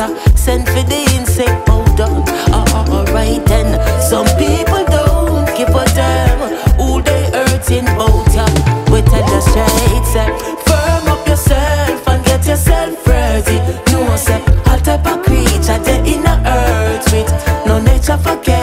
water. Send for the insect powder. Oh, uh, oh, uh, alright uh, then. Some people don't give a damn who they hurting about ya. Wait till the shade set. Firm up yourself and get yourself ready. No one said, hot type of creature they in the earth with no nature forget.